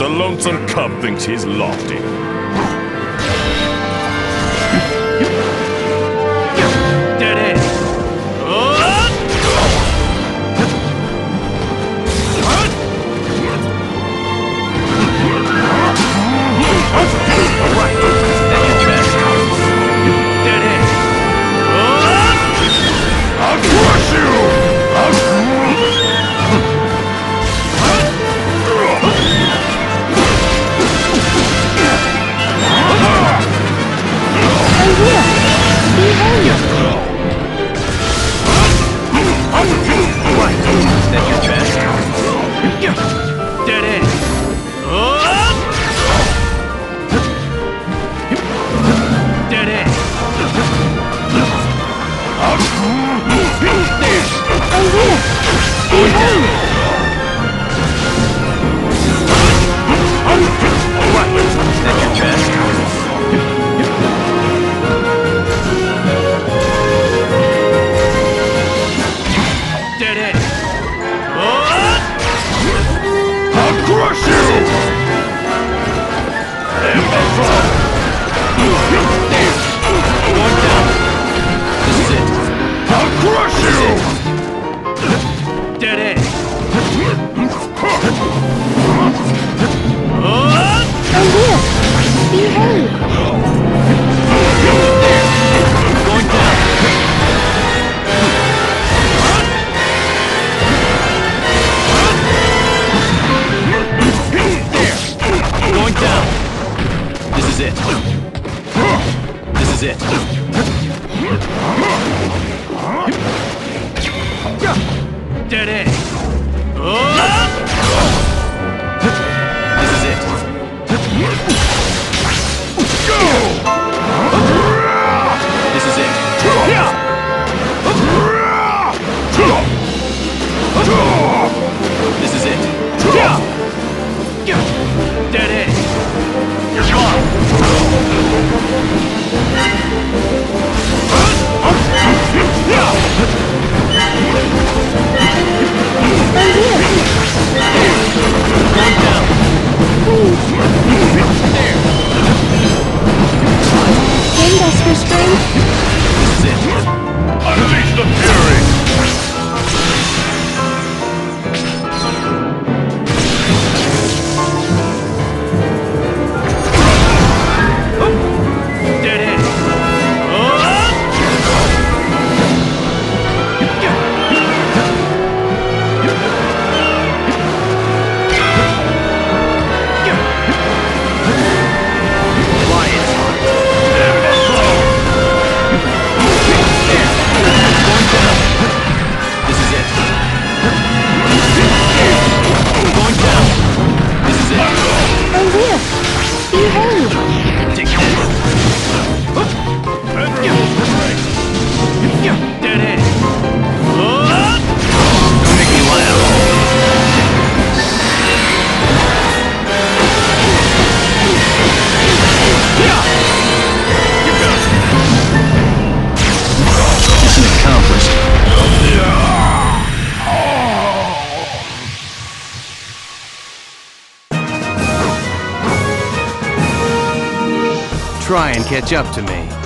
The lonesome cub thinks he's lofty. I'll crush you! Emperor! is it. Dead end. Oh! try and catch up to me.